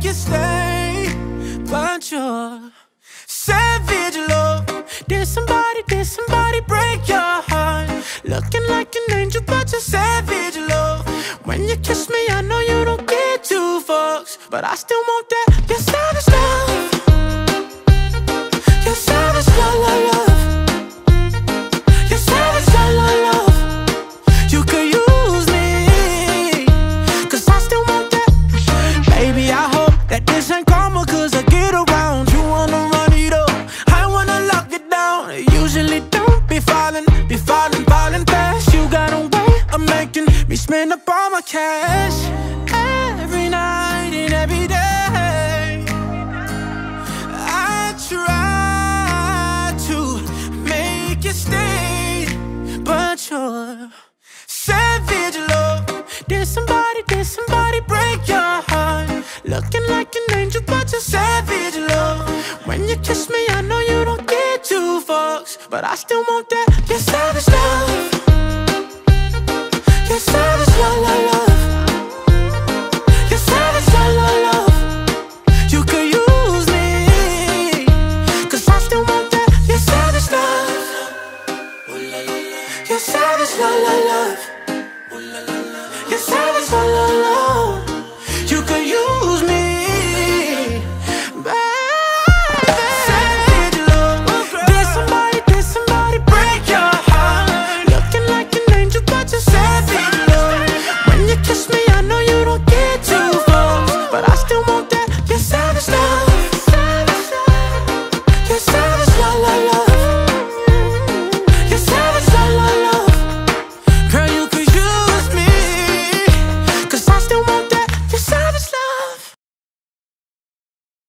make you stay, but you're savage love. Did somebody, did somebody break your heart? Looking like an angel, but you're savage love. When you kiss me, I know you don't get two fucks, but I still want that. You're savage love. You're savage love. Be falling, be falling, falling fast. You got a way of making me spend up all my cash. Every night and every day. I try to make you stay, but you're savage love. Did somebody, did somebody break your heart? Looking like an angel, but you're savage love. When you kiss me, I know you fucks, but I still want that. Your savage love. Your savage love, love, love. Your savage love, love, love. You could use me, cause I still want that. Your savage love. Your savage love, love, love.